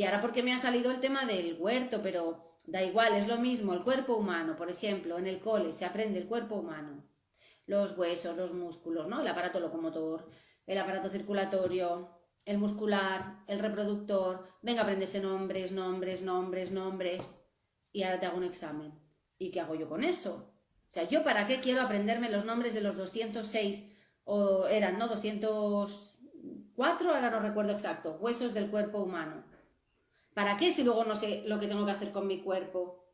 Y ahora porque me ha salido el tema del huerto, pero da igual, es lo mismo, el cuerpo humano, por ejemplo, en el cole se aprende el cuerpo humano, los huesos, los músculos, ¿no? El aparato locomotor, el aparato circulatorio, el muscular, el reproductor, venga, aprenderse nombres, nombres, nombres, nombres, y ahora te hago un examen. ¿Y qué hago yo con eso? O sea, ¿yo para qué quiero aprenderme los nombres de los 206, o eran, ¿no? 204, ahora no recuerdo exacto, huesos del cuerpo humano. ¿Para qué si luego no sé lo que tengo que hacer con mi cuerpo?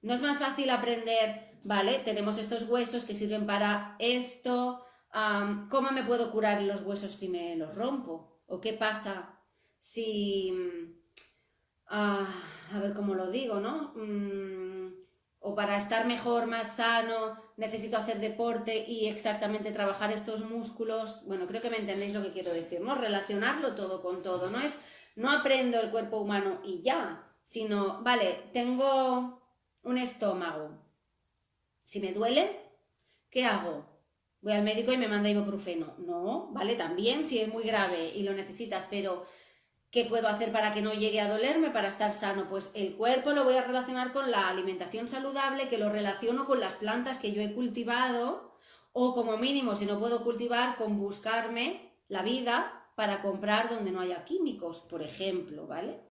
¿No es más fácil aprender, vale, tenemos estos huesos que sirven para esto, ¿cómo me puedo curar los huesos si me los rompo? ¿O qué pasa si... Ah, a ver cómo lo digo, ¿no? Mm, o para estar mejor, más sano, necesito hacer deporte y exactamente trabajar estos músculos. Bueno, creo que me entendéis lo que quiero decir, ¿no? Relacionarlo todo con todo. No es, no aprendo el cuerpo humano y ya, sino, vale, tengo un estómago. Si me duele, ¿qué hago? voy al médico y me manda ibuprofeno. No, ¿vale? También si es muy grave y lo necesitas, pero ¿qué puedo hacer para que no llegue a dolerme, para estar sano? Pues el cuerpo lo voy a relacionar con la alimentación saludable, que lo relaciono con las plantas que yo he cultivado, o como mínimo, si no puedo cultivar, con buscarme la vida para comprar donde no haya químicos, por ejemplo, ¿vale?